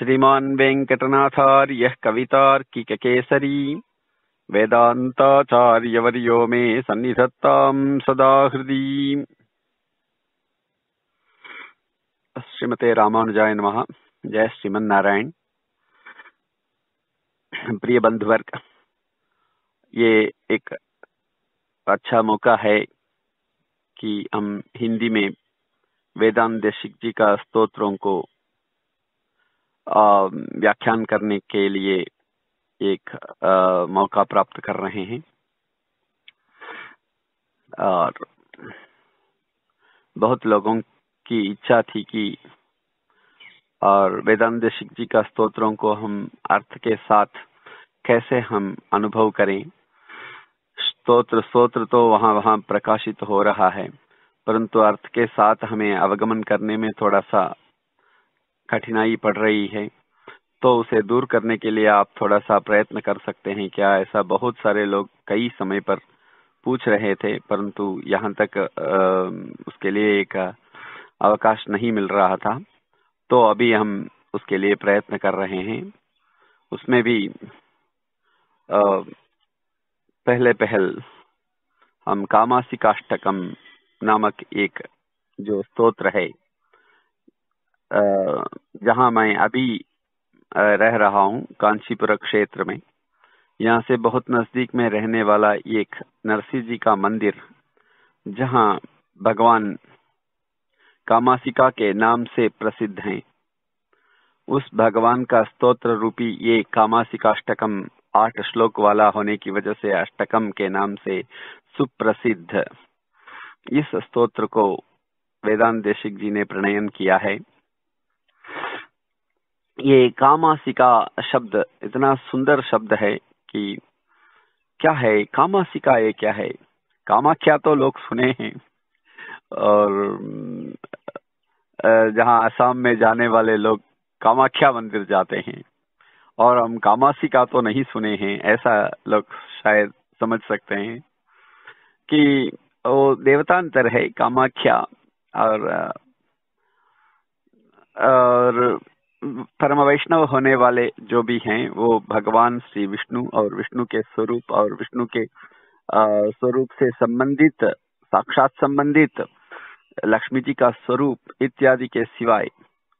श्रीमान् वेङ्कटनाथार्यः कवितार्किककेसरी। वेदान्ताचार्यवर्यो मे सन्निधत्ताम् सदा हृदि श्रीमते रामानुजाय नमः। जय श्रीमन नारायण प्रिय बंधुवर्ग, ये एक अच्छा मौका है कि हम हिंदी में वेदांत देशिक जी का स्तोत्रों को व्याख्यान करने के लिए एक मौका प्राप्त कर रहे हैं। और बहुत लोगों की इच्छा थी कि, और वेदांत देशिक जी का स्तोत्रों को हम अर्थ के साथ कैसे हम अनुभव करें। स्तोत्र स्तोत्र तो वहाँ वहाँ प्रकाशित हो रहा है, परंतु अर्थ के साथ हमें अवगमन करने में थोड़ा सा कठिनाई पड़ रही है तो उसे दूर करने के लिए आप थोड़ा सा प्रयत्न कर सकते हैं। क्या ऐसा बहुत सारे लोग कई समय पर पूछ रहे थे, परंतु यहाँ तक उसके लिए एक अवकाश नहीं मिल रहा था। तो अभी हम उसके लिए प्रयत्न कर रहे हैं। उसमें भी पहले पहल, हम कामासी काष्टकम नामक एक जो स्तोत्र है जहाँ मैं अभी रह रहा हूँ कांचीपुर क्षेत्र में। यहाँ से बहुत नज़दीक में रहने वाला एक नरसिंह जी का मंदिर, जहाँ भगवान कामासिका के नाम से प्रसिद्ध हैं। उस भगवान का स्तोत्र रूपी ये कामासिका अष्टकम आठ श्लोक वाला होने की वजह से अष्टकम के नाम से सुप्रसिद्ध। इस स्तोत्र को वेदांत देशिक जी ने प्रणयन किया है। ये कामासिका शब्द, इतना सुंदर शब्द है कि क्या है? कामासिका ये क्या है? कामाख्या तो लोग सुने हैं। और जहाँ असम में जाने वाले लोग कामाख्या मंदिर जाते हैं, और हम कामासिका तो नहीं सुने हैं, ऐसा लोग शायद समझ सकते हैं कि वो देवतांतर है कामाख्या, और और परम वैष्णव होने वाले जो भी हैं, वो भगवान श्री विष्णु और विष्णु के स्वरूप और विष्णु के स्वरूप से संबंधित, साक्षात संबंधित, लक्ष्मी जी का स्वरूप इत्यादि के सिवाय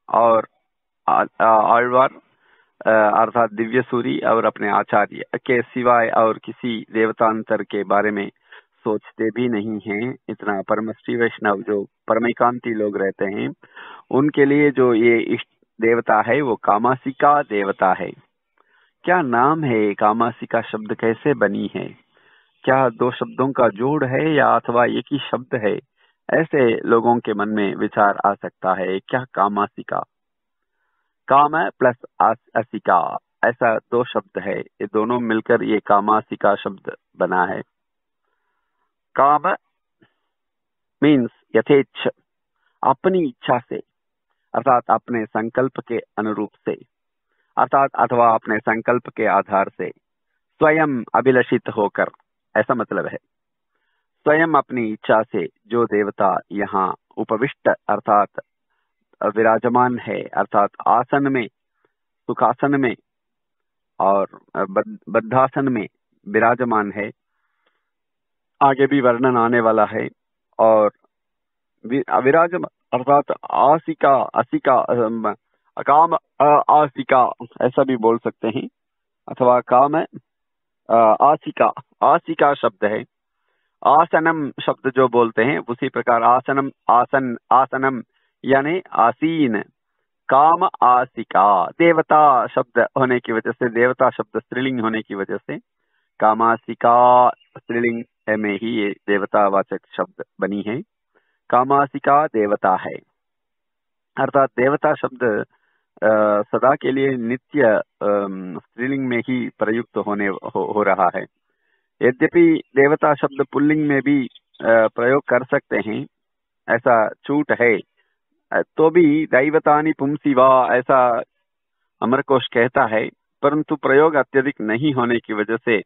और आழ்वार अर्थात दिव्य सूरी और अपने आचार्य के सिवाय और किसी देवतांतर के बारे में सोचते भी नहीं हैं। इतना परम श्री वैष्णव जो परमिकांति लोग रहते हैं, उनके लिए जो ये इष्ट देवता है वो कामासिका देवता है। क्या नाम है कामासिका शब्द? कैसे बनी है? क्या दो शब्दों का जोड़ है या अथवा एक ही शब्द है? ऐसे लोगों के मन में विचार आ सकता है, क्या कामासिका? काम प्लस असिका ऐसा दो शब्द है। ये दोनों मिलकर ये कामासिका शब्द बना है। काम मीन्स यथेच्छ, अपनी इच्छा से। अर्थात अपने संकल्प के अनुरूप से, अर्थात अथवा अपने संकल्प के आधार से, स्वयं अभिलषित होकर, ऐसा मतलब है। स्वयं अपनी इच्छा से जो देवता यहाँ उपविष्ट अर्थात विराजमान है, अर्थात आसन में, सुखासन में और बद्धासन में विराजमान है, आगे भी वर्णन आने वाला है और विराजमान अर्थात आसिका, असिका काम आसिका ऐसा भी बोल सकते हैं, अथवा काम है आसिका आसिका शब्द है। आसनम शब्द जो बोलते हैं, उसी प्रकार आसनम, आसन, आसनम, यानी आसीन, काम आसिका, देवता शब्द होने की वजह से, देवता शब्द स्त्रीलिंग होने की वजह से, कामासिका, स्त्रीलिंग में ही ये देवतावाचक शब्द बनी है। कामासिका देवता है। अर्थात देवता शब्द सदा के लिए नित्य स्त्रीलिंग में ही प्रयुक्त होने हो, हो रहा है। यद्यपि देवता शब्द पुल्लिंग में भी प्रयोग कर सकते हैं ऐसा छूट है। तो भी दैवतानी पुंसी वा ऐसा अमरकोश कहता है परंतु प्रयोग अत्यधिक नहीं होने की वजह से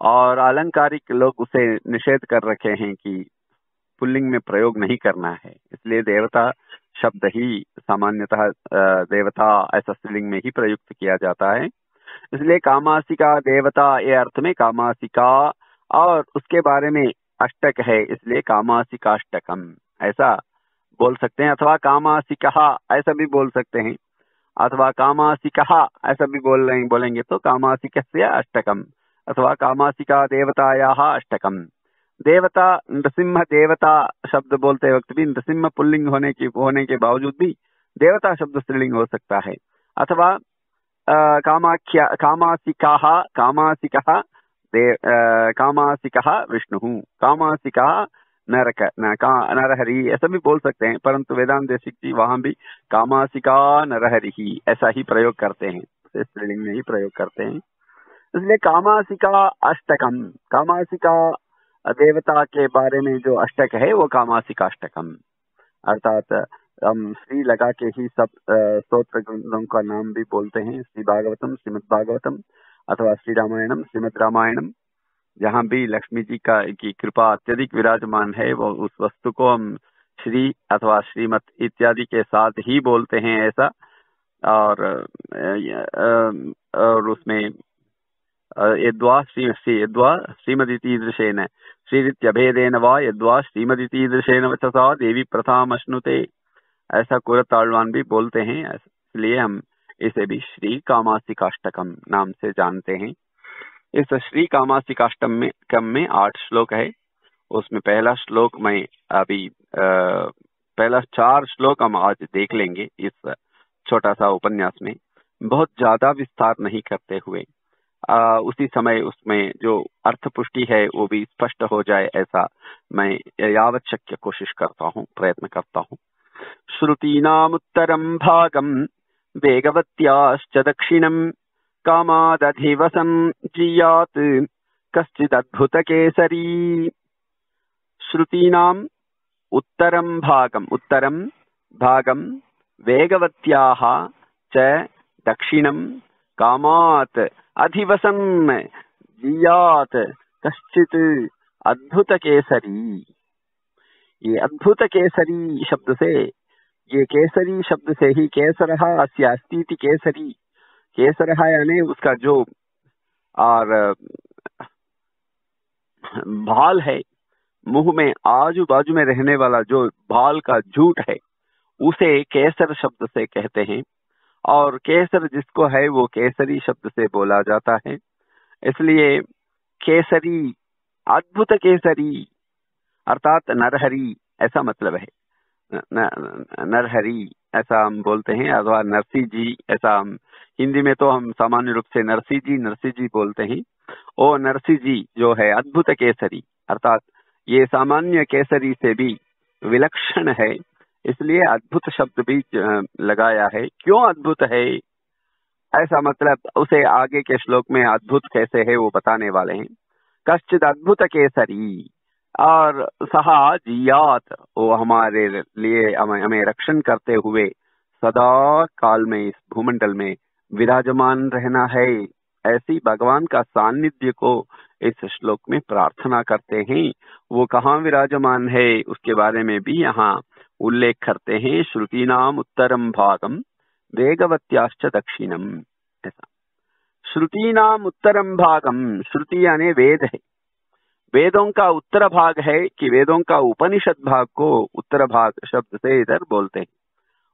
और आलंकारिक लोग उसे निषेध कर रखे हैं कि पुल्लिंग में प्रयोग नहीं करना है। इसलिए देवता शब्द ही सामान्यतः देवता ऐसा स्त्रीलिंग में ही प्रयुक्त किया जाता है। इसलिए कामासिका देवता ये अर्थ में कामासिका और उसके बारे में अष्टक है, इसलिए कामासिकाष्टकम। ऐसा बोल सकते हैं अथवा कामासिका ऐसा भी बोल सकते हैं। अथवा कामासिका ऐसा भी बोल रहे बोलेंगे तो कामासिक अष्टकम अथवा कामासिका देवताया अष्टकम। देवता, नृसिंह देवता शब्द बोलते वक्त भी नृसिंह पुल्लिंग होने की, होने के बावजूद भी देवता शब्द स्त्रीलिंग हो सकता है। अथवा कामाख्या, कामासिका कामासिका कामासिका नरक का, नरहरि, ऐसा भी बोल सकते हैं, परंतु वेदांत देशिक जी वहाँ भी कामासिका नरहरि ही ऐसा ही प्रयोग करते हैं स्त्रीलिंग में ही प्रयोग करते हैं। इसलिए कामासिका अष्टकम, कामासिका देवता के बारे में जो अष्टक है, वो कामासिका अष्टकम अर्थात हम श्री लगा के ही सब स्त्रोत्र ग्रंथों का नाम भी बोलते हैं। श्री भागवतम, श्रीमद भागवतम, अथवा श्री रामायणम, श्रीमद रामायणम। जहाँ भी लक्ष्मी जी का, की कृपा अत्यधिक विराजमान है, वो उस वस्तु को हम श्री अथवा श्रीमत इत्यादि के साथ ही बोलते हैं ऐसा। और और उसमें यद्वा श्री यद्वा श्रीमदीदृशेन श्रीरित्यभेदेन वा यद्वा श्रीमदीदृशेन वचसा देवी प्रथामश्नुते। ऐसा कुरताड़वान भी बोलते हैं इसलिए हम इसे भी श्री कामासिकाष्टकम नाम से जानते हैं। इस श्री कामासिकाष्टम में कम में आठ श्लोक है। उसमें पहला श्लोक मैं अभी आ, पहला चार श्लोक हम आज देख लेंगे इस छोटा सा उपन्यास में। बहुत ज़्यादा विस्तार नहीं करते हुए। उसी समय उसमें जो अर्थ पुष्टि है, वो भी स्पष्ट हो जाए ऐसा मैं यावत शक्य कोशिश करता हूँ, प्रयत्न करता हूँ। श्रुतीनामुत्तरं भागं, वेगवत्याश्च दक्षिणम् कामादधिवसं जीयात्, कश्चिदद्भुतकेसरी। श्रुतीनाम् उत्तरं भागम् उत्तरं भागं, वेगवत्याः च दक्षिणं, कामात् अधिवसं जीयात् कश्चित् अद्भुतकेसरी। ये अद्भुत केसरी शब्द से ये केसरी शब्द से ही केसर अस्ती केसरी। केसर यानी उसका जो और भाल है, मुँह में आजू बाजू में रहने वाला जो भाल का झूठ है, उसे केसर शब्द से कहते हैं। और केसर जिसको है वो केसरी शब्द से बोला जाता है। इसलिए केसरी, अद्भुत केसरी, अर्थात नरहरी, ऐसा मतलब है। नरहरी, ऐसा हम बोलते हैं, अथवा नरसी जी ऐसा हम, हिंदी में तो हम सामान्य रूप से नरसी जी नरसी जी बोलते हैं। ओ नरसी जी जो है अद्भुत केसरी, अर्थात ये सामान्य केसरी से भी विलक्षण है। इसलिए अद्भुत शब्द भी लगाया है। क्यों अद्भुत है? ऐसा मतलब उसे आगे के श्लोक में अद्भुत कैसे है वो बताने वाले हैं। कश्चित अद्भुत केसरी और सहा जियात वो हमारे लिए हमें, हमें रक्षण करते हुए सदा काल में इस भूमंडल में विराजमान रहना है। ऐसी भगवान का सानिध्य को इस श्लोक में प्रार्थना करते हैं। वो कहाँ विराजमान है? उसके बारे में भी यहाँ उल्लेख करते हैं श्रुति नाम उत्तरम भागम वेगवत्याश्च दक्षिणम ऐसा। श्रुति नाम उत्तरम भागम श्रुति यानी वेद है। वेदों का उत्तर भाग है कि वेदों का उपनिषद भाग को उत्तर भाग शब्द से इधर बोलते हैं।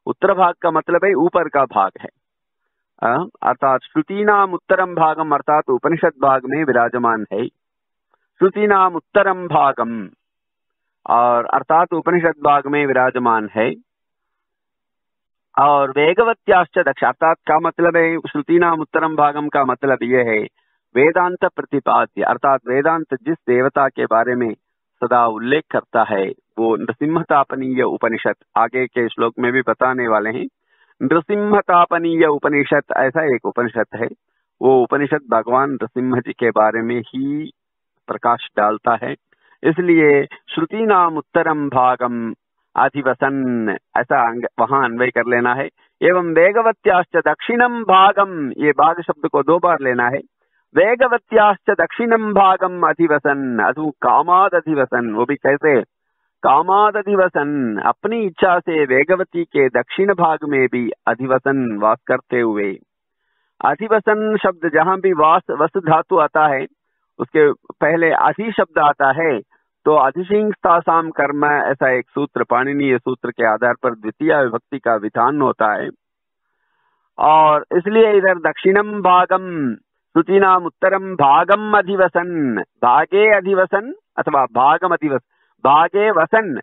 उत्तर भाग का मतलब है ऊपर का भाग है। अर्थात श्रुति नाम उत्तरम भागम अर्थात उपनिषद भाग में विराजमान है। श्रुति नाम उत्तरम भागम और अर्थात उपनिषद भाग में विराजमान है। और वेगवत्याश्च दक्ष, अर्थात का मतलब है, श्रुति नाम उत्तरम भागम का मतलब यह है, वेदांत प्रतिपाद्य, अर्थात वेदांत जिस देवता के बारे में सदा उल्लेख करता है, वो नृसिंहतापनीय उपनिषद, आगे के श्लोक में भी बताने वाले हैं। नृसिंहतापनीय उपनिषद ऐसा एक उपनिषद है, वो उपनिषद भगवान नृसिंह जी के बारे में ही प्रकाश डालता है। इसलिए श्रुति नाम उत्तरम भागम अधिवसन। ऐसा वहाँ अन्वय कर लेना है। एवं वेगवत्याश्च दक्षिणम भागम। ये भाग शब्द को दो बार लेना है। वेगवत्याश्च दक्षिणम भागम अधिवसन। अधु कामाद अधिवसन वो भी कैसे? कामाद अधिवसन अपनी इच्छा से वेगवती के दक्षिण भाग में भी अधिवसन वास करते हुए। अधिवसन शब्द जहाँ भी वास वस धातु आता है, उसके पहले अधि शब्द आता है। तो अधिशिंगतासाम कर्म ऐसा एक सूत्र, पाणनीय सूत्र के आधार पर द्वितीय विभक्ति का विधान होता है। और इसलिए इधर दक्षिणम भागम श्रुतीनाम उत्तरम भागम अधिवसन, भागे अधिवसन अथवा भागम अधिवस, भागे वसन,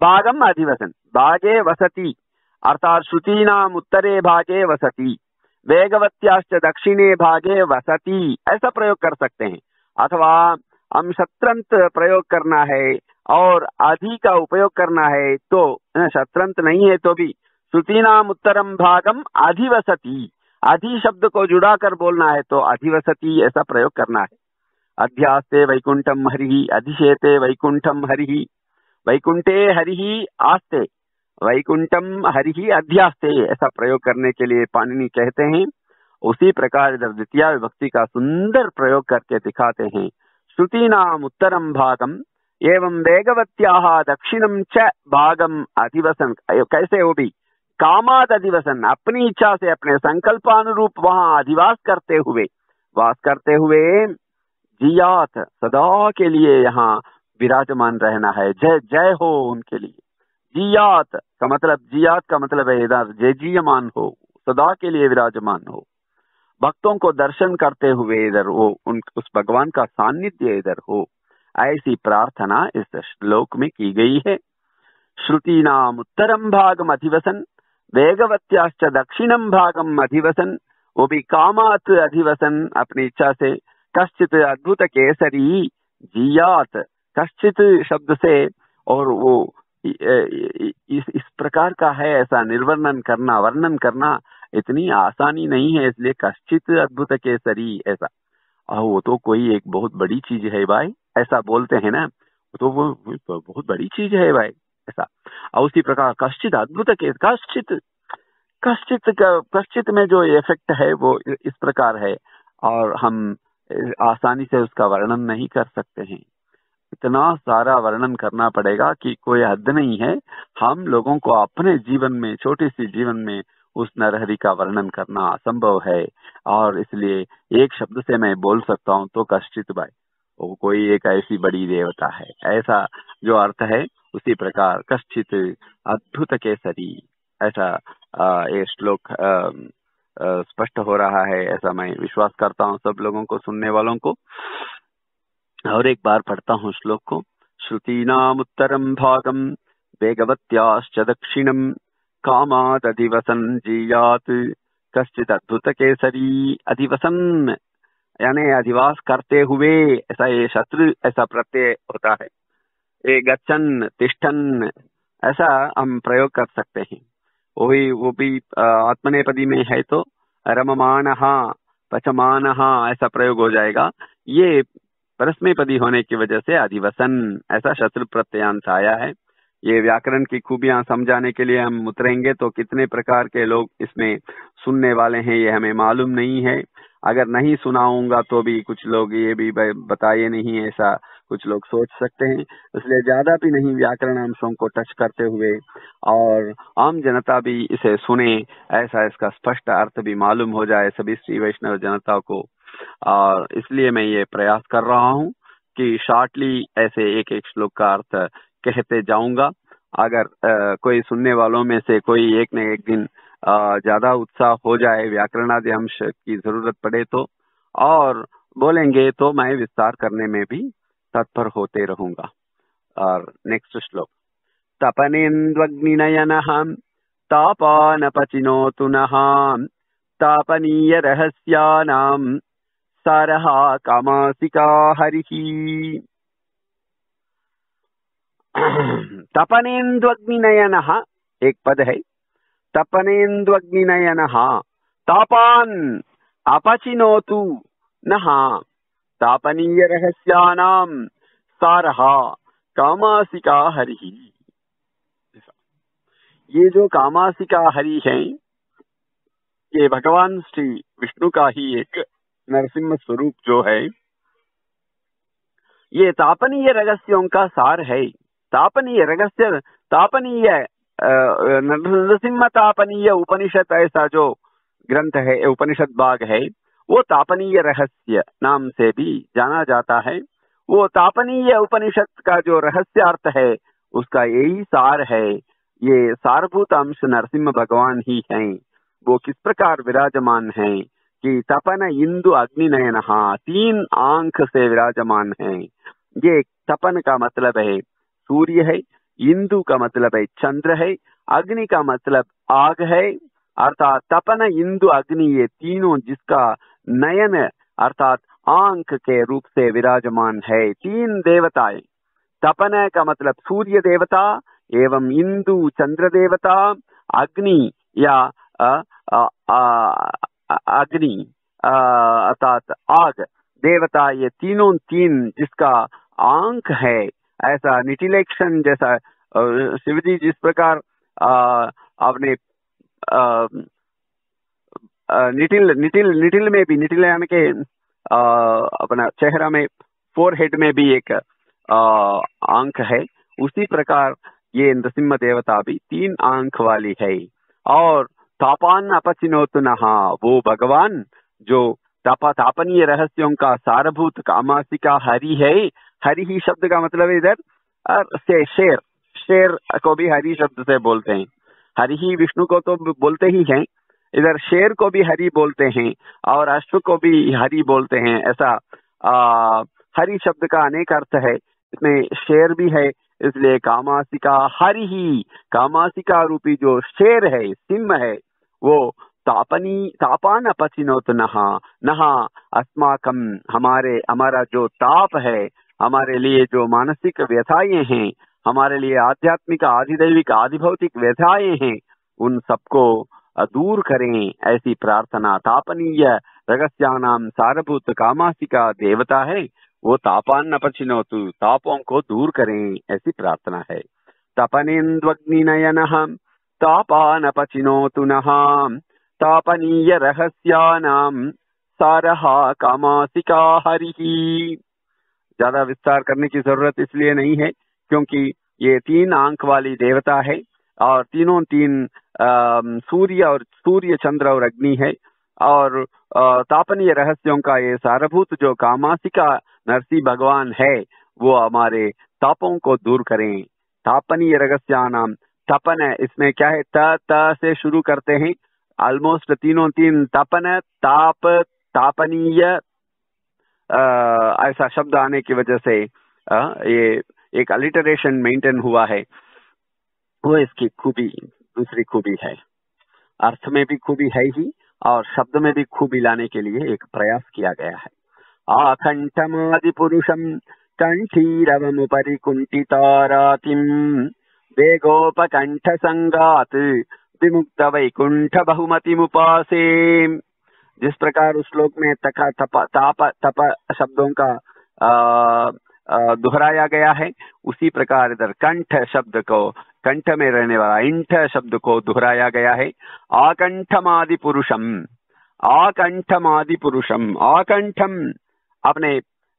भागम अधिवसन, भागे वसति, अर्थात श्रुतीनाम उत्तरे भागे वसति, वेगवत्याश्च दक्षिणे भागे वसति, ऐसा प्रयोग कर सकते हैं। अथवा हम शत्रंत प्रयोग करना है और आधि का उपयोग करना है तो शत्रंत नहीं है तो भी। श्रुति नाम उत्तरम भागम अधिवसती। अधि शब्द को जुड़ा कर बोलना है तो अधिवसती ऐसा प्रयोग करना है। अध्यास्ते वैकुंठम हरि, अधिशेते वैकुंठम हरि। वैकुंठे हरि आस्ते। वैकुंठम हरि अध्यास्ते ऐसा प्रयोग करने के लिए पाणिनि कहते हैं। उसी प्रकार इधर द्वितीय विभक्ति का सुंदर प्रयोग करके दिखाते हैं श्रुति नाम उत्तरम भागम, एवं वेगवत्या दक्षिणम च भागम अधिवसन कैसे वो भी कामात अधिवसन अपनी इच्छा से अपने संकल्पानुरूप वहाँ अधिवास करते हुए वास करते हुए जियात, सदा के लिए यहाँ विराजमान रहना है। जय जय हो उनके लिए। जियात का मतलब जियात का मतलब है इधर जय जियमान हो, सदा के लिए विराजमान हो। भक्तों को दर्शन करते हुए इधर वो उन, उस भगवान का सान्निध्य इधर हो। ऐसी प्रार्थना इस श्लोक में की गई है। श्रुति नाम उत्तरम भागम अधिवसन, वेगवत्याश्च दक्षिणम भागम अधिवसन वो भी कामात अधिवसन, अपनी इच्छा से कश्चित अद्भुत केसरी जियात। कश्चित शब्द से और वो इस इस प्रकार का है ऐसा निर्वर्णन करना, वर्णन करना इतनी आसानी नहीं है इसलिए कश्चित अद्भुत केसरी, ऐसा। वो तो कोई एक बहुत बड़ी चीज़ है भाई, ऐसा बोलते हैं ना। तो वो बहुत बड़ी चीज़ है भाई, ऐसा। और उसी प्रकार कश्चित अद्भुत के कश्चित कश्चित कश्चित में जो इफ़ेक्ट है वो इस प्रकार है। और हम आसानी से उसका वर्णन नहीं कर सकते हैं। इतना सारा वर्णन करना पड़ेगा कि कोई हद नहीं है। हम लोगों को अपने जीवन में, छोटी सी जीवन में उस नरहरि का वर्णन करना असंभव है और इसलिए एक शब्द से मैं बोल सकता हूँ तो कश्चित भाई वो कोई एक ऐसी बड़ी देवता है। ऐसा जो अर्थ है, उसी प्रकार कश्चित अद्भुत केसरी। ऐसा ये श्लोक स्पष्ट हो रहा है, ऐसा मैं विश्वास करता हूँ सब लोगों को, सुनने वालों को। और एक बार पढ़ता हूँ श्लोक को। श्रुति नाम उत्तरम भागम वेगवत्याश्च दक्षिणम। कामादधिवसन जीयात कश्चित अद्भुत केसरी अधिवसन। यानी अधिवास करते हुए ऐसा ये शत्रु ऐसा प्रत्यय होता है। ये गच्छन, तिष्ठन ऐसा हम प्रयोग कर सकते हैं। वो भी वो भी आत्मनेपदी में है तो रममान, पचमान ऐसा प्रयोग हो जाएगा। ये परस्मेपदी होने की वजह से अधिवसन ऐसा शत्रु प्रत्यांश आया है। ये व्याकरण की खूबियाँ समझाने के लिए हम उतरेंगे तो कितने प्रकार के लोग इसमें सुनने वाले हैं, ये हमें मालूम नहीं है। अगर नहीं सुनाऊँगा तो भी कुछ लोग ये भी बताए नहीं, ऐसा कुछ लोग सोच सकते हैं। इसलिए ज़्यादा भी नहीं व्याकरण अंशों को टच करते हुए, और आम जनता भी इसे सुने, ऐसा इसका स्पष्ट अर्थ भी मालूम हो जाए सभी श्री वैष्णव जनता को। और इसलिए मैं ये प्रयास कर रहा हूँ कि शॉर्टली ऐसे एक एक श्लोक का अर्थ कहते जाऊँगा। अगर कोई सुनने वालों में से कोई एक न एक दिन ज़्यादा उत्साह हो जाए व्याकरणादि अंश की ज़रूरत पड़े तो और बोलेंगे तो मैं विस्तार करने में भी तत्पर होते रहूँगा। और नेक्स्ट श्लोक। तपनेन्द्वग्निनयन तापानपचिनोतु नः तापनीय रहस्यानाम सारहा कामासिका हरिः। तपनेन्द्वग्निनयन, एक पद है। तपनेन्द्वग्निनयन, तापान अपचिनोतु न। तापनीय रहस्यानाम कामासिका हरि। ये जो कामासिका हरि है, ये भगवान श्री विष्णु का ही एक नरसिंह स्वरूप जो है, ये तापनीय रहस्यों का सार है। तापनीय, रहस्य तापनीय नरसिम्हा तापनीय उपनिषद ऐसा जो ग्रंथ है उपनिषद भाग है, वो तापनीय रहस्य नाम से भी जाना जाता है। वो तापनीय उपनिषद का जो रहस्यार्थ है, उसका यही सार है। ये सारभूत अंश नरसिम्ह भगवान ही हैं। वो किस प्रकार विराजमान हैं कि तपन इंदु अग्नि नयन तीन आँख से विराजमान हैं। ये तपन का मतलब है सूर्य है इंदु का मतलब है चंद्र है अग्नि का मतलब आग है अर्थात तपन इंदु अग्नि ये तीनों जिसका नयन, अर्थात आँख के रूप से विराजमान है, तीन देवताएँ। तपन का मतलब सूर्य देवता एवं इंदु चंद्र देवता, अग्नि या अग्नि अर्थात आग। देवता ये तीनों तीन जिसका आँख है ऐसा निटिलेक्शन जैसा शिव जी जिस प्रकार आपने निटिल निटिल निटिल में भी निटिल यानी के अपना चेहरा में फोर हेड में भी एक आँख है, उसी प्रकार ये नृसिम्ह देवता भी तीन आँख वाली है। और तापान अपचिनोत नहा, वो भगवान, जो तापा तापनीय रहस्यों का सारभूत कामासिका हरि है हरि ही शब्द का मतलब इधर, और से शेर शेर को भी हरी शब्द से बोलते हैं। हरि ही विष्णु को तो बोलते ही हैं, इधर शेर को भी हरी बोलते हैं, और अश्व को भी हरी बोलते हैं, ऐसा हरि शब्द का अनेक अर्थ है। इसमें शेर भी है, इसलिए कामासिका हरि ही, कामासिका रूपी जो शेर है, सिंह है, वो तापनी, तापान अपचिनोत नहा नहा अस्माकम हमारे, हमारा जो ताप है हमारे लिए जो मानसिक व्यथाएँ हैं, हमारे लिए आध्यात्मिक, आधिदैविक, आधिभौतिक व्यथाएँ हैं, उन सबको दूर करें, ऐसी प्रार्थना तापनीय रगस्यानाम सारभूत कामासिका देवता है, वो तापान न पचिनोतु, तापों को दूर करें, ऐसी प्रार्थना है। तपनेन्द्वग्निनयन तापान पचिनोतु न तापनीय रहस्यानाम सारहा कामासिका हरि। ज़्यादा विस्तार करने की ज़रूरत इसलिए नहीं है, क्योंकि ये तीन आँख वाली देवता है और तीनों तीन सूर्य और सूर्य चंद्र और अग्नि है। और तापनीय रहस्यों का ये सारभूत जो कामासिका नरसी भगवान है, वो हमारे तापों को दूर करें। तापनीय रहस्यानाम, तपन है इसमें क्या है? त त से शुरू करते हैं। ऑलमोस्ट तीनों तीन, तपन, ताप, तापनीय ऐसा शब्द आने की वजह से आ, ये एक अलिटरेशन मेंटेन हुआ है। वो इसकी खूबी दूसरी खूबी है। अर्थ में भी खूबी है ही और शब्द में भी खूबी लाने के लिए एक प्रयास किया गया है। आखंडमादि पुरुषम कंठीरवमुपरि कुंठितारातिम वेगोपकंठ संगात विमुक्त वैकुंठ बहुमति मुपासे जिस प्रकार उस श्लोक में तका तप, ताप, तप शब्दों का दोहराया गया है, उसी प्रकार इधर कंठ शब्द को, कंठ में रहने वाला इंठ शब्द को दोहराया गया है आकंठमादि पुरुषम आकंठमादि पुरुषम आकंठम। अपने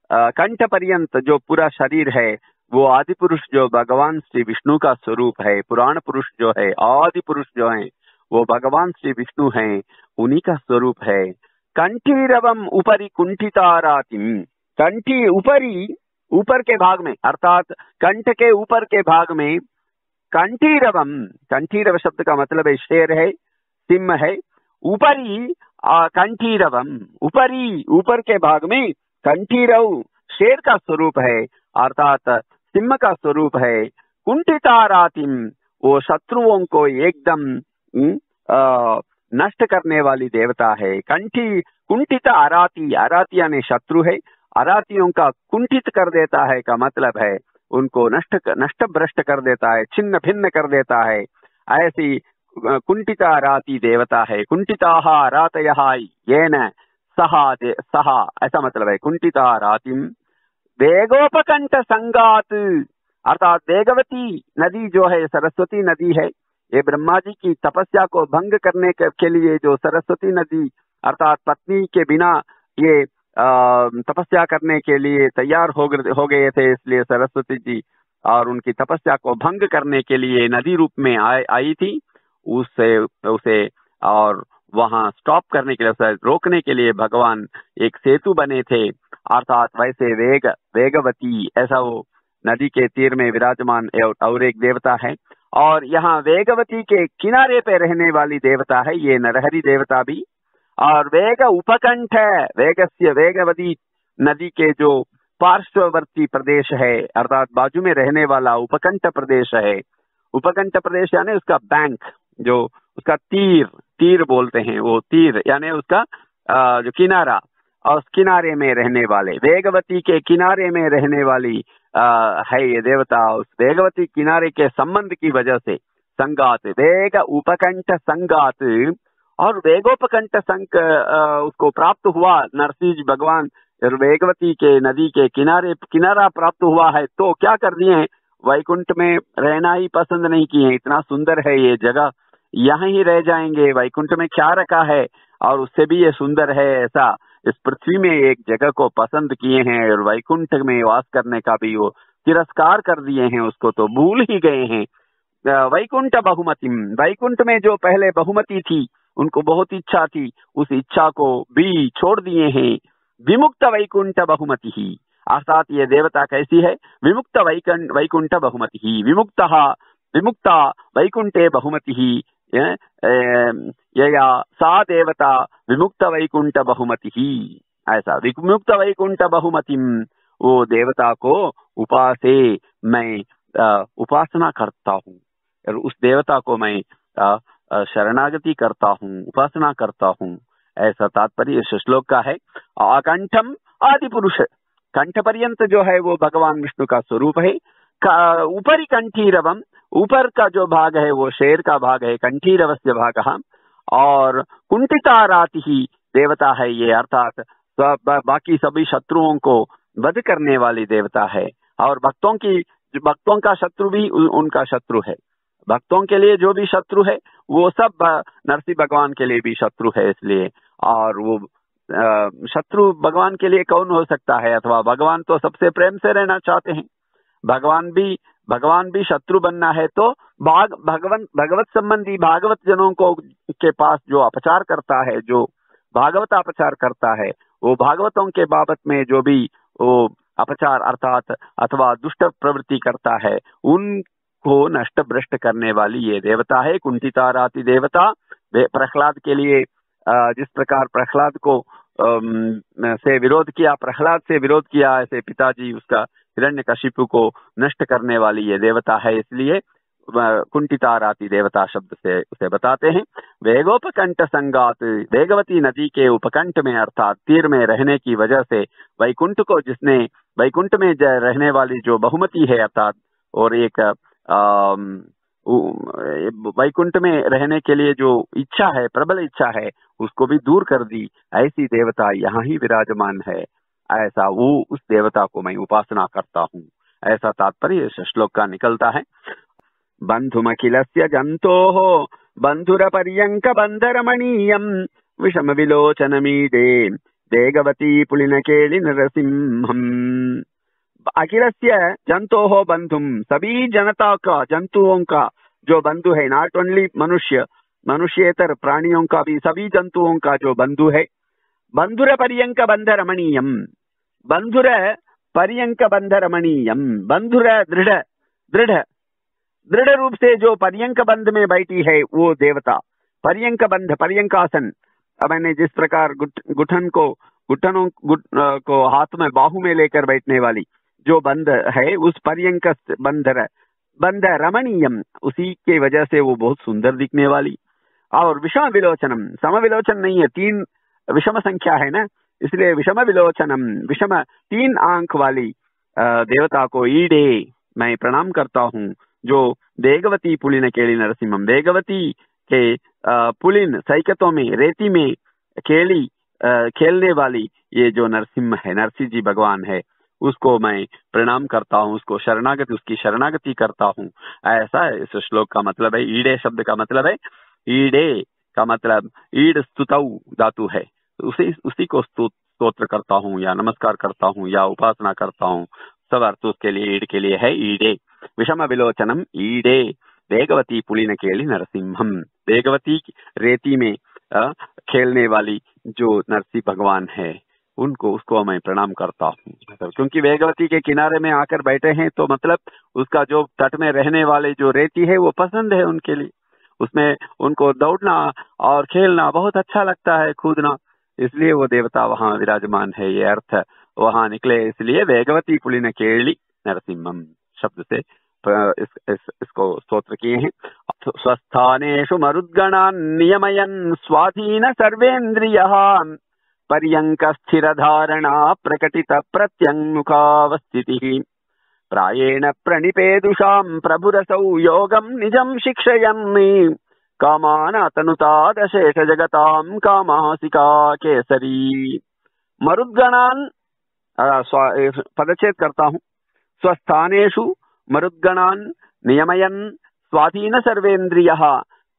कंठ पर्यंत जो पूरा शरीर है, वो आदि पुरुष जो भगवान श्री विष्णु का स्वरूप है, पुराण पुरुष जो है आदि पुरुष जो है वो भगवान श्री विष्णु है, उन्हीं का स्वरूप है। कंठीरवम उपरी कुंठितारातिम कंठी उपरी, ऊपर के भाग में, अर्थात कंठ के ऊपर के भाग में कंठीरवम। कंठीरव शब्द का मतलब है शेर है, सिंह है। ऊपरी कंठीरवम। ऊपरी ऊपर के भाग में कंठीरव शेर का स्वरूप है, अर्थात सिंह का स्वरूप है। कुंठितारातिम वो शत्रुओं को एकदम नष्ट करने वाली देवता है। कंठी कुंठित आराती आराती यानी शत्रु है। आरातियों का कुंठित कर देता है का मतलब है, उनको नष्ट नष्ट भ्रष्ट कर देता है, छिन्न भिन्न कर देता है। ऐसी कुंठिता राति देवता है। कुंठिता रात ये न सहा सहा, ऐसा मतलब है। कुंठिता रातिम वेगोपकंठ संगात अर्थात वेगवती नदी जो है, सरस्वती नदी है ये ब्रह्मा जी की तपस्या को भंग करने के लिए जो सरस्वती नदी अर्थात पत्नी के बिना ये तपस्या करने के लिए तैयार हो गए हो गए थे, इसलिए सरस्वती जी और उनकी तपस्या को भंग करने के लिए नदी रूप में आई थी। उससे उसे और वहाँ स्टॉप करने के लिए रोकने के लिए भगवान एक सेतु बने थे। अर्थात वैसे वेग, वेगवती, ऐसा वो नदी के तीर में विराजमान और एक देवता है। और यहाँ वेगवती के किनारे पे रहने वाली देवता है, ये नरहरी देवता भी। और वेग उपकंठ है, वेगस्य वेगवती नदी के जो पार्श्ववर्ती प्रदेश है, अर्थात बाजू में रहने वाला उपकंठ प्रदेश है। उपकंठ प्रदेश यानी उसका बैंक जो उसका तीर तीर बोलते हैं वो, तीर यानी उसका जो किनारा, और उस किनारे में रहने वाले। वेगवती के किनारे में रहने वाली है ये देवता, उस वेगवती किनारे के संबंध की वजह से संगात वेग उपकंठ संगात, और वेगोपकंठ संक उसको प्राप्त हुआ नरसिंह भगवान वेगवती के नदी के किनारे, किनारा प्राप्त हुआ है तो क्या कर दिए हैं? वैकुंठ में रहना ही पसंद नहीं किए इतना सुंदर है ये जगह। यहाँ ही रह जाएँगे, वैकुंठ में क्या रखा है? और उससे भी ये सुंदर है ऐसा। इस पृथ्वी में एक जगह को पसंद किए हैं और वैकुंठ में वास करने का भी वो तिरस्कार कर दिए हैं, उसको तो भूल ही गए हैं। वैकुंठ बहुमती। वैकुंठ में जो पहले बहुमति थी, उनको बहुत इच्छा थी, उस इच्छा को भी छोड़ दिए हैं। विमुक्त वैकुंठ बहुमति। ही अर्थात ये देवता कैसी है? विमुक्त वैकुंठ बहुमति। ही विमुक्त, विमुक्ता वैकुंठे बहुमति। ही सा देवता विमुक्त वैकुंठ बहुमति ही ऐसा विमुक्त वैकुंठ बहुमति वो देवता को उपासे मैं उपासना करता हूँ उस देवता को मैं शरणागति करता हूँ उपासना करता हूँ ऐसा तात्पर्य श्लोक का है अकंठम आदि पुरुष कंठ पर्यंत जो है वो भगवान विष्णु का स्वरूप है ऊपरी कंठीरवम ऊपर का जो भाग है, वो शेर का भाग है कंठी रवस्य भाग। और कुंठिताराति ही देवता है ये, अर्थात बाकी सभी शत्रुओं को वध करने वाली देवता है। और भक्तों की, भक्तों का शत्रु भी उनका शत्रु है। भक्तों के लिए जो भी शत्रु है, वो सब नरसिंह भगवान के लिए भी शत्रु है इसलिए। और वो शत्रु भगवान के लिए कौन हो सकता है? अथवा भगवान तो सबसे प्रेम से रहना चाहते हैं। भगवान भी भगवान भी शत्रु बनना है तो भाग भगवत भगवत संबंधी भागवत जनों को, के पास जो अपचार करता है, जो भागवत अपचार करता है, वो भागवतों के बाबत में जो भी वो अपचार अर्थात अथवा दुष्ट प्रवृत्ति करता है, उनको नष्ट भ्रष्ट करने वाली ये देवता है, कुंठिताराति देवता। प्रहलाद के लिए जिस प्रकार प्रहलाद को से विरोध किया, प्रहलाद से विरोध किया, ऐसे पिताजी उसका हिरण्य कशिपु को नष्ट करने वाली ये देवता है, इसलिए कुंठिताराती देवता शब्द से उसे बताते हैं। वेगोपकंठ संगात वेगवती नदी के उपकंठ में, अर्थात तीर में रहने की वजह से, वैकुंठ को जिसने, वैकुंठ में रहने वाली जो बहुमति है, अर्थात, और एक वैकुंठ में रहने के लिए जो इच्छा है, प्रबल इच्छा है, उसको भी दूर कर दी, ऐसी देवता यहाँ ही विराजमान है। ऐसा वो उस देवता को मैं उपासना करता हूँ। ऐसा तात्पर्य इस श्लोक का निकलता है। बंधुमखिल जंतो बंधुर पर्यंक बंधरमणीयम विषम विलोचन मीडे देगवती पुलिन केली नरसिंहम। अखिल जंतो हो बंधुम सभी जनता का, जंतुओं का, जो बंधु है नॉट ओनली मनुष्य, मनुष्यतर प्राणियों का भी सभी जंतुओं का जो बंधु है बंधुर पर्यंक बंध रमणीयम बंधुर पर्यंक बंध रमणीयम बंधुर दृढ़ दृढ़ दृढ़ रूप से जो पर्यंक बंध में बैठी है वो देवता पर्यंक बंध पर्यंकासन मैंने जिस प्रकार गुठन को गुठनों गुट, को हाथ में बाहू में लेकर बैठने वाली जो बंध है उस पर्यंक बंध बंध रमणीयम उसी के वजह से वो बहुत सुंदर दिखने वाली। और विषम विलोचनम सम विलोचन नहीं है तीन विषम संख्या है ना इसलिए विषम विलोचनम विषम तीन आँख वाली देवता को ईडे मैं प्रणाम करता हूँ, जो देगवती पुलिन केली नरसिंहम वेगवती के पुलिन सैकतों में, रेती में खेली खेलने वाली ये जो नरसिंह है नरसिंह जी भगवान है, उसको मैं प्रणाम करता हूँ, उसको शरणागति, उसकी शरणागति करता हूँ। ऐसा इस श्लोक का मतलब है, ईडे शब्द का मतलब है, ईडे का मतलब ईड स्तुतऊ धातु है। उसी उसी को स्तोत्र करता हूँ या नमस्कार करता हूँ या उपासना करता हूँ। सब अर्थ उसके लिए, ईड के लिए है ईडे। विषम विलोचनम ईडे। वेगवती पुलिन केली नरसिंहम। वेगवती रेती में खेलने वाली जो नरसिंह भगवान है, उनको, उसको मैं प्रणाम करता हूँ। मतलब क्योंकि वेगवती के किनारे में आकर बैठे हैं तो मतलब उसका जो तट में रहने वाले जो रेती है, वो पसंद है उनके लिए। उसमें उनको दौड़ना और खेलना बहुत अच्छा लगता है, कूदना। इसलिए वो देवता वहाँ विराजमान है ये अर्थ वहाँ निकले इसलिए वेगवती पुलिन केली नरसिंहम शब्द से इस, इस, इसको स्तोत्र किए हैं। स्वस्थानेषु मरुद्गणान् नियमयन् स्वाधीन सर्वेन्द्रिय पर्यंक स्थिर धारणा प्रकटित प्रत्यङ्मुखावस्थितिः। प्रायेण प्रणिपेदुषाम् प्रभुरसौ योगम् निजम् शिक्षयन्। कामानतनुतादशेष जगताम् कामासिका केसरी। मरुद्गणान् पदच्छेद करता हूँ। स्वस्थानेषु मरुद्गणान् नियमयन् स्वाधीन सर्वेन्द्रियः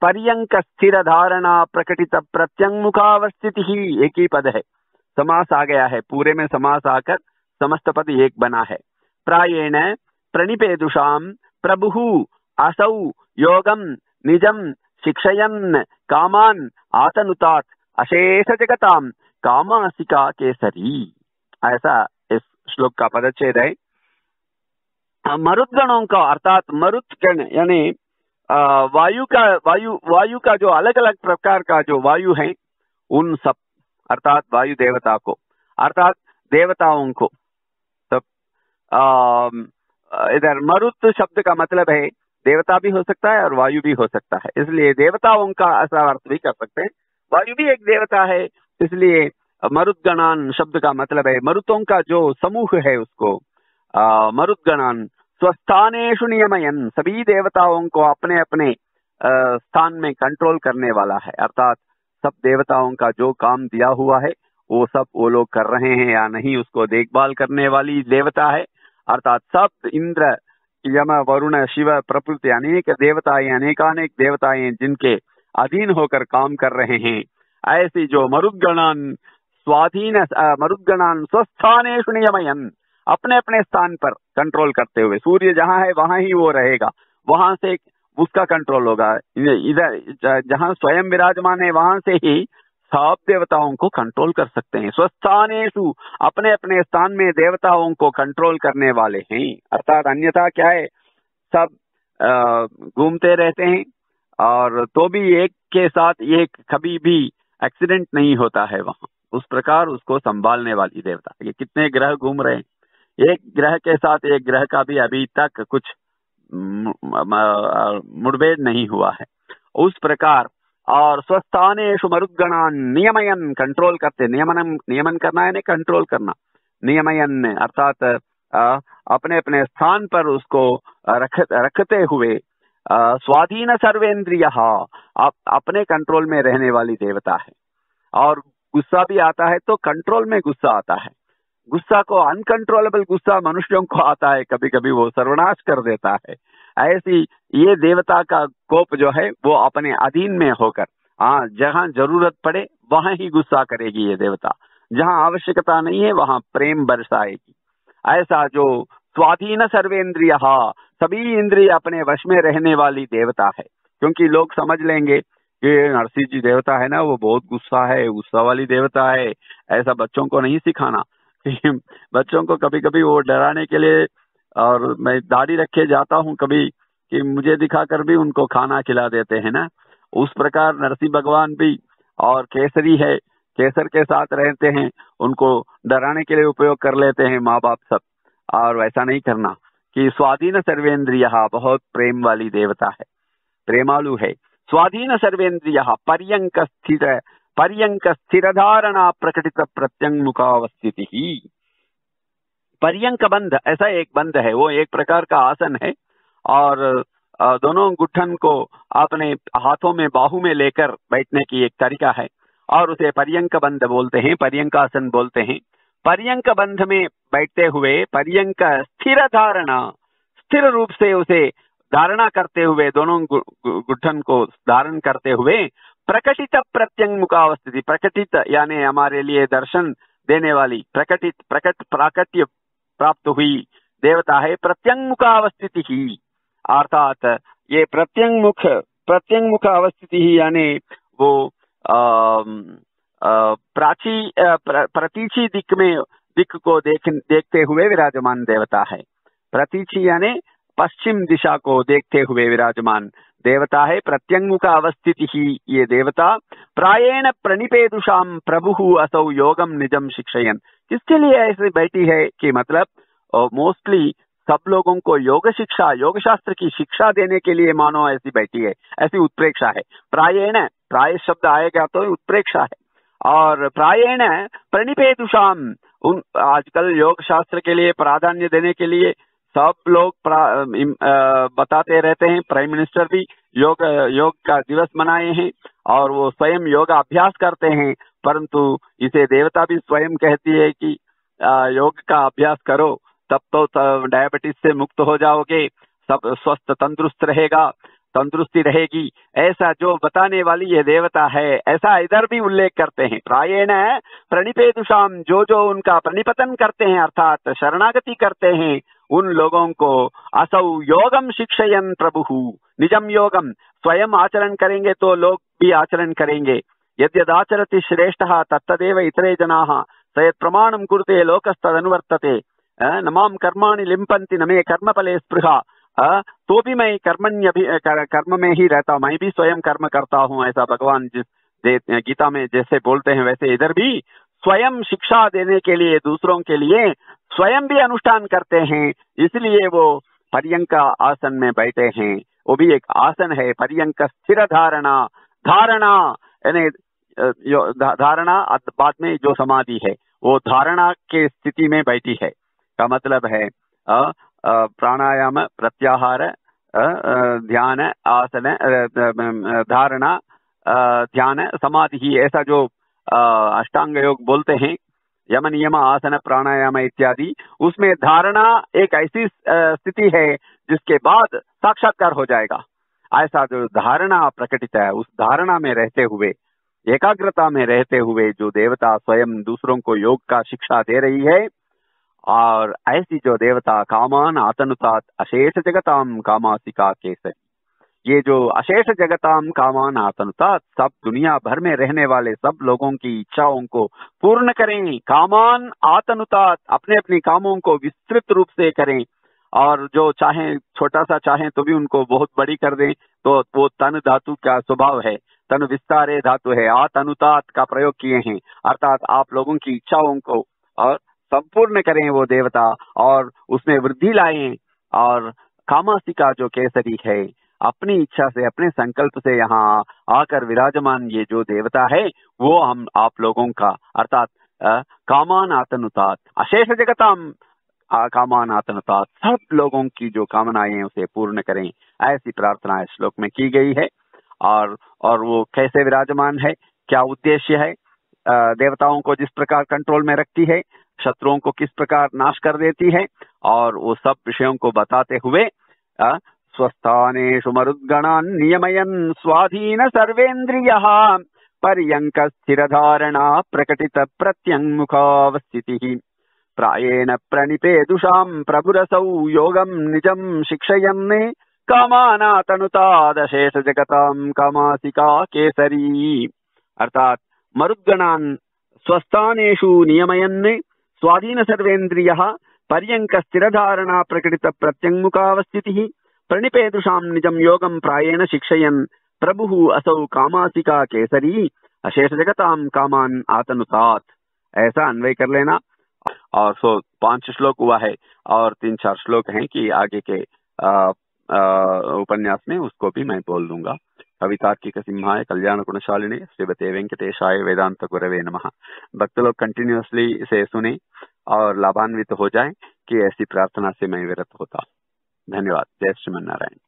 पर्यंक स्थिर धारणा प्रकटित प्रत्यंगमुखावस्थिति एक ही पद है समास आ गया है। पूरे में समास आकर समस्त पद एक बना है। प्रायेण प्रणिपेदुषाम प्रभु असौ योगम निजम शिक्षयन कामान आतनुतात अशेष जगताम कामासिका केसरी। ऐसा इस श्लोक का पदच्छेद है। मरुदगणों का, अर्थात मरुद्गण, यानी वायु का, वायु वायु का जो अलग अलग प्रकार का जो वायु है, उन सब, अर्थात वायु देवता को, अर्थात देवताओं को। सब इधर मरुत शब्द का मतलब है देवता भी हो सकता है और वायु भी हो सकता है। इसलिए देवताओं का ऐसा अर्थ भी कर सकते हैं। वायु भी एक देवता है, इसलिए मरुदगणान शब्द का मतलब है। मरुतों का जो समूह है उसको मरुदगणान स्वस्थानेशु नियमयन, सभी देवताओं को अपने अपने स्थान में कंट्रोल करने वाला है। अर्थात सब देवताओं का जो काम दिया हुआ है, वो सब वो लोग कर रहे हैं या नहीं, उसको देखभाल करने वाली देवता है। अर्थात सब इंद्र यम वरुण शिव प्रकृति अनेक देवताएँ, अनेकानेक देवताएँ जिनके अधीन होकर काम कर रहे हैं। ऐसी जो मरुद्गणान स्वाधीन मरुद्गणान स्वस्थानेशु नियमयन अपने अपने स्थान पर कंट्रोल करते हुए। सूर्य जहाँ है, वहाँ ही वो रहेगा। वहाँ से उसका कंट्रोल होगा। इधर, जहाँ स्वयं विराजमान है, वहाँ से ही सब देवताओं को कंट्रोल कर सकते हैं। स्वस्थानेशु अपने अपने स्थान में देवताओं को कंट्रोल करने वाले हैं। अर्थात अन्यथा क्या है? सब घूमते रहते हैं और तो भी एक के साथ एक कभी भी एक्सीडेंट नहीं होता है वहाँ। उस प्रकार उसको संभालने वाली देवता। ये कितने ग्रह घूम रहे हैं? एक ग्रह के साथ एक ग्रह का भी अभी तक कुछ मुठभेड़ नहीं हुआ है। उस प्रकार और स्वस्थानेश मरुद्गणान नियमयन कंट्रोल करते। नियमन नियमन करना है कंट्रोल करना। नियमयन अर्थात अपने अपने स्थान पर उसको रख रखते हुए स्वाधीन सर्वेन्द्रिय अपने कंट्रोल में रहने वाली देवता है। और गुस्सा भी आता है तो कंट्रोल में गुस्सा आता है। गुस्सा को अनकंट्रोलेबल गुस्सा मनुष्यों को आता है। कभी कभी वो सर्वनाश कर देता है। ऐसी ये देवता का कोप जो है, वो अपने अधीन में होकर हाँ जहाँ ज़रूरत पड़े, वहाँ ही गुस्सा करेगी ये देवता। जहाँ आवश्यकता नहीं है, वहाँ प्रेम बरसाएगी। ऐसा जो स्वाधीन सर्वेन्द्रिय सभी इंद्रिय अपने वश में रहने वाली देवता है। क्योंकि लोग समझ लेंगे कि नरसिंह जी देवता है ना, वो बहुत गुस्सा है, गुस्सा वाली देवता है। ऐसा बच्चों को नहीं सिखाना। बच्चों को कभी कभी वो डराने के लिए और मैं दाढ़ी रखे जाता हूँ कभी कि मुझे दिखाकर भी उनको खाना खिला देते हैं ना। उस प्रकार नरसिंह भगवान भी और केसरी है, केसर के साथ रहते हैं, उनको डराने के लिए उपयोग कर लेते हैं माँ बाप सब। और वैसा नहीं करना कि स्वाधीन सर्वेंद्रिय, बहुत प्रेम वाली देवता है, प्रेमालु है। स्वाधीन सर्वेन्द्रिय पर्यंक स्थिर पर्यंक स्थिर धारणा प्रकटित प्रत्यंगमुखावस्थिति ही। पर्यंक बंध, ऐसा एक बंध है, वो एक प्रकार का आसन है। और दोनों गुठन को अपने हाथों में, बाहू में लेकर बैठने की एक तरीका है। और उसे पर्यंक बंध बोलते हैं पर्यंक आसन बोलते हैं। पर्यंक बंध में बैठते हुए पर्यंक स्थिर धारणा, स्थिर रूप से उसे धारणा करते हुए, दोनों गुठन को धारण करते हुए प्रकटित प्रत्यंग प्रत्यंगमुखावस्थिति, प्रकटित यानी हमारे लिए दर्शन देने वाली, प्रकटित, प्रकट, प्राकट्य प्राप्त हुई। देवता है प्रत्यंगमुख अवस्थिति। ही अर्थात ये प्रत्यंगमुख प्रत्यंगमुख अवस्थिति ही यानी वो प्राची प्रतीची दिक में, दिक को देख, देखते हुए विराजमान देवता है। प्रतीची यानी पश्चिम दिशा को देखते हुए विराजमान देवता है। प्रत्यंगुका अवस्थिति ही ये देवता प्रायेण प्रणिपेदुषाम प्रभु असौ योगम निजम शिक्षयन। किसके लिए ऐसे बैठी है कि मतलब मोस्टली सब लोगों को योग शिक्षा योग शास्त्र की शिक्षा देने के लिए मानो ऐसी बैठी है, ऐसी उत्प्रेक्षा है। प्रायेण, प्राय शब्द आएगा तो उत्प्रेक्षा है। और प्रायेण प्रणिपेदुषाम उन, आजकल योग शास्त्र के लिए प्राधान्य देने के लिए सब लोग बताते रहते हैं। प्राइम मिनिस्टर भी योग योग का दिवस मनाए हैं। और वो स्वयं योग अभ्यास करते हैं, परंतु इसे देवता भी स्वयं कहती है कि योग का अभ्यास करो, तब तो डायबिटीज़ से मुक्त हो जाओगे, सब स्वस्थ, तंदुरुस्त रहेगा, तंदुरुस्ती रहेगी। ऐसा जो बताने वाली ये देवता है, ऐसा इधर भी उल्लेख करते हैं। प्रायेण प्रणिपेदुषाम जो जो उनका प्रणिपतन करते हैं, अर्थात शरणागति करते हैं, उन लोगों को असौ योगम शिक्षयन प्रभु निजम योगम स्वयं आचरण करेंगे तो लोग भी आचरण करेंगे। यद्यदाचरति श्रेष्ठ तत्तदेव इतरे जना सयत प्रमाणम कुरुते लोकस्तदनुवर्तते। नमाम कर्माणि लिंपन्ति न मे कर्म फले स्पृहा। तो भी मैं कर्मण्य भी कर्म में ही रहता मैं भी स्वयं कर्म करता हूँ, ऐसा भगवान जिस गीता में जैसे बोलते हैं, वैसे इधर भी स्वयं शिक्षा देने के लिए, दूसरों के लिए स्वयं भी अनुष्ठान करते हैं, इसलिए वो पर्यंका आसन में बैठे हैं। वो भी एक आसन है, पर्यंक स्थिर धारणा धारणा, यानी धारणा बाद में जो समाधि है, वो धारणा के स्थिति में बैठी है। का मतलब है प्राणायाम, प्रत्याहार ध्यान, आसन धारणा ध्यान, समाधि ही ऐसा जो अष्टांग योग बोलते हैं, यम नियम, आसन, प्राणायाम इत्यादि, उसमें धारणा एक ऐसी स्थिति है जिसके बाद साक्षात्कार हो जाएगा। ऐसा जो धारणा प्रकटित है, उस धारणा में रहते हुए, एकाग्रता में रहते हुए जो देवता स्वयं दूसरों को योग का शिक्षा दे रही है, और ऐसी जो देवता कामान आतनुता अशेष जगताम कामासिका केसरी ये जो अशेष जगताम कामान आतनुता सब दुनिया भर में रहने वाले सब लोगों की इच्छाओं को पूर्ण करें। कामान आतनुता अपने अपने कामों को विस्तृत रूप से करें। और जो चाहे, छोटा सा चाहे तो भी उनको बहुत बड़ी कर दें। तो वो तन धातु का स्वभाव है। तन विस्तारे धातु है। आत आतनुतात का प्रयोग किए हैं। अर्थात आप लोगों की इच्छाओं को और संपूर्ण करें वो देवता और उसमें वृद्धि लाए और कामासिका जो केसरी है, अपनी इच्छा से, अपने संकल्प से यहाँ आकर विराजमान ये जो देवता है, वो हम आप लोगों का, अर्थात कामान आतनुतात अशेष जगताम। कामान आतनुतात सब लोगों की जो कामनाएँ उसे पूर्ण करें। ऐसी प्रार्थना इस श्लोक में की गई है। और और वो कैसे विराजमान है? क्या उद्देश्य है? देवताओं को जिस प्रकार कंट्रोल में रखती है, शत्रुओं को किस प्रकार नाश कर देती है, और वो सब विषयों को बताते हुए स्वस्थानेषु मरुद्गणान् नियमयन् स्वाधीन सर्वेन्द्रिय पर्यंक स्थिर धारणा प्रकटित प्रत्युमुखाव सर्वेन्द्रियः पर्यङ्कस्थिरधारणा प्रकटितप्रत्यङ्मुखावस्थितिः प्रायेण प्रणिपेदुषाम् प्रभुरसौ योगम् निजम् शिक्षयन् कामानातनुतादशेषजगताम् कामासिका केसरी अर्थात मरुद्गणान् स्वस्थानेषु नियमयन् स्वाधीन सर्वेन्द्रियः पर्यङ्क स्थिरधारणा प्रकटित प्रत्यङ्मुखावस्थितिः प्रणिपेदुषाम निजम योगम प्रायेण शिक्षयन प्रभु असौ कामासिका केसरी अशेष जगताम कामान आतनुतात ऐसा अन्वय कर लेना। और सो पाँच श्लोक हुआ है और तीन चार श्लोक हैं कि आगे के उपन्यास में उसको भी मैं बोल दूँगा। कवितार्किक सिंहाय कल्याण गुणशालिनी श्रीमते वेंकटेशाय वेदांत गुरवे नमः। भक्त लोग कंटिन्यूसली इसे सुने और लाभान्वित हो जाए कि ऐसी प्रार्थना से मैं विरत होता। धन्यवाद। जय श्रीमन नारायण